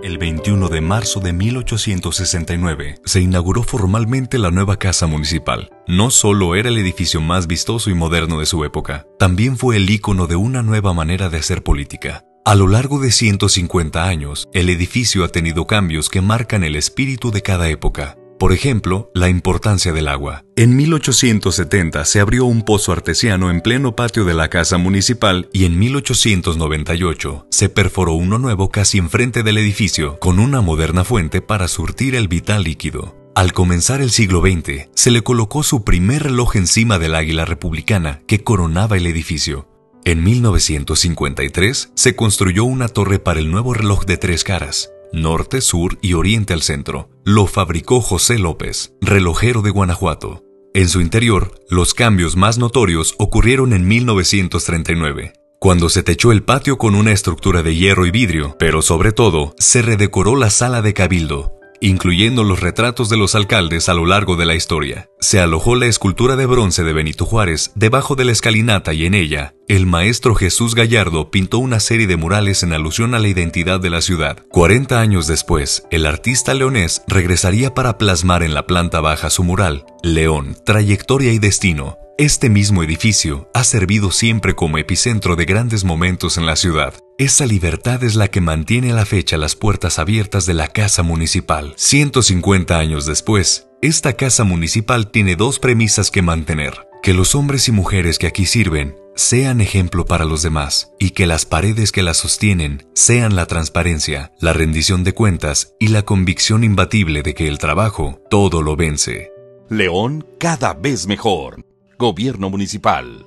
El 21 de marzo de 1869 se inauguró formalmente la nueva Casa Municipal. No solo era el edificio más vistoso y moderno de su época, también fue el ícono de una nueva manera de hacer política. A lo largo de 150 años, el edificio ha tenido cambios que marcan el espíritu de cada época. Por ejemplo, la importancia del agua. En 1870 se abrió un pozo artesiano en pleno patio de la casa municipal y en 1898 se perforó uno nuevo casi enfrente del edificio con una moderna fuente para surtir el vital líquido. Al comenzar el siglo XX, se le colocó su primer reloj encima del águila republicana que coronaba el edificio. En 1953 se construyó una torre para el nuevo reloj de tres caras, norte, sur y oriente al centro. Lo fabricó José López, relojero de Guanajuato. En su interior, los cambios más notorios ocurrieron en 1939, cuando se techó el patio con una estructura de hierro y vidrio, pero sobre todo, se redecoró la sala de cabildo, incluyendo los retratos de los alcaldes a lo largo de la historia. Se alojó la escultura de bronce de Benito Juárez debajo de la escalinata y en ella, el maestro Jesús Gallardo pintó una serie de murales en alusión a la identidad de la ciudad. 40 años después, el artista leonés regresaría para plasmar en la planta baja su mural, León, Trayectoria y Destino, este mismo edificio ha servido siempre como epicentro de grandes momentos en la ciudad. Esa libertad es la que mantiene a la fecha las puertas abiertas de la Casa Municipal. 150 años después, esta Casa Municipal tiene dos premisas que mantener. Que los hombres y mujeres que aquí sirven sean ejemplo para los demás y que las paredes que la sostienen sean la transparencia, la rendición de cuentas y la convicción imbatible de que el trabajo todo lo vence. León cada vez mejor. Gobierno Municipal.